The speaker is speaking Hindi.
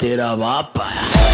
तेरा बाप आया।